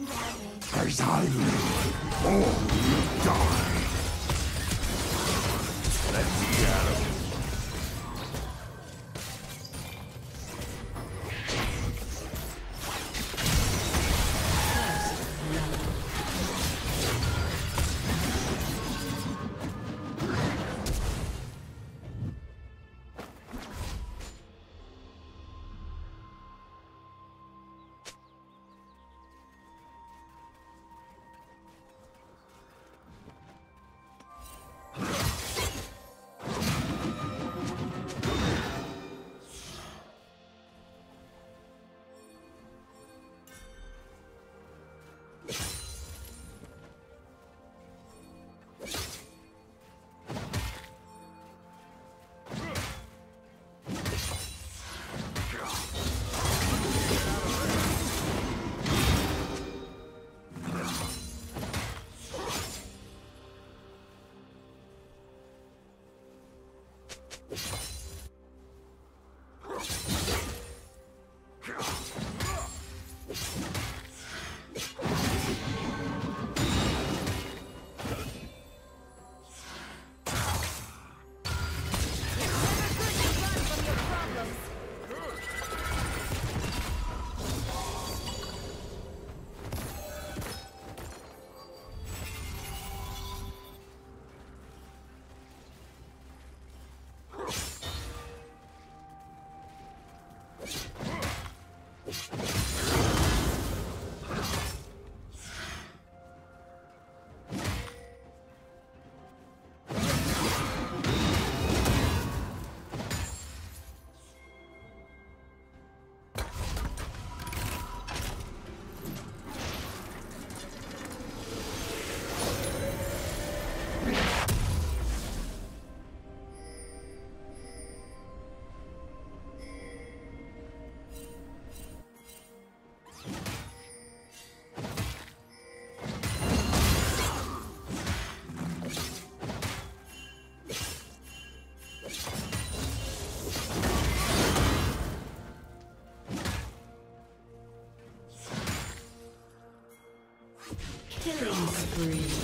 As I live, all will die. Let's see Adam. Spree.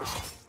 Oh.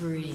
Spree.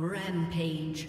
Rampage.